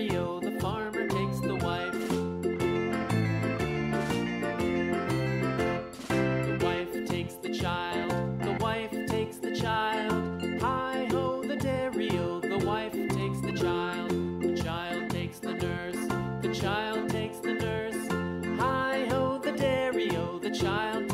Rio, the farmer takes the wife. The wife takes the child, the wife takes the child. Hi ho, the Dario, the wife takes the child. The child takes the nurse, the child takes the nurse. Hi ho, the Dario, the child